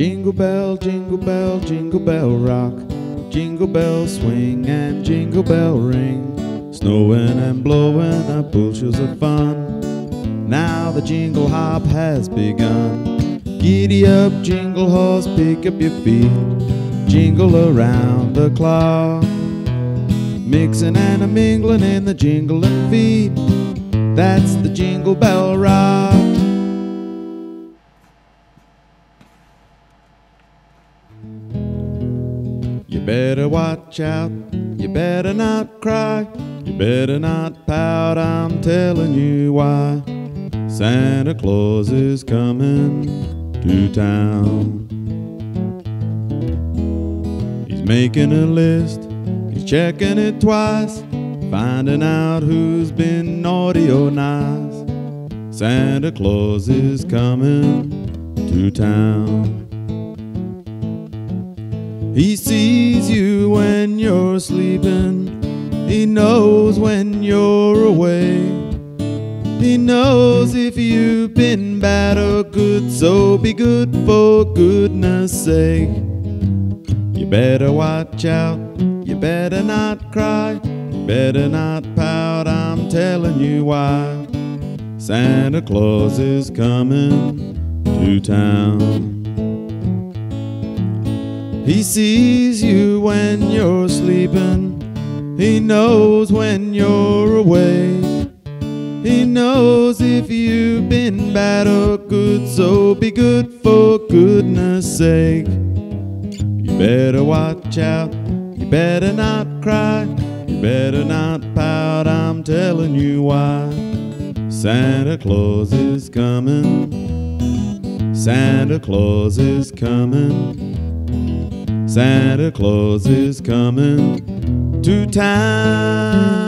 Jingle bell, jingle bell, jingle bell rock. Jingle bell swing and jingle bell ring. Snowing and blowing up bushels of fun. Now the jingle hop has begun. Giddy up, jingle horse, pick up your feet. Jingle around the clock. Mixing and a mingling in the jingling feet. That's the jingle bell rock. You better watch out, you better not cry, you better not pout, I'm telling you why. Santa Claus is coming to town. He's making a list, he's checking it twice, finding out who's been naughty or nice. Santa Claus is coming to town. He sees you when you're sleeping. He knows when you're away. He knows if you've been bad or good, so be good for goodness sake. You better watch out, you better not cry, you better not pout, I'm telling you why. Santa Claus is coming to town. He sees you when you're sleeping. He knows when you're awake. He knows if you've been bad or good, so be good for goodness sake. You better watch out, you better not cry, you better not pout, I'm telling you why. Santa Claus is coming, Santa Claus is coming. Santa Claus is coming to town.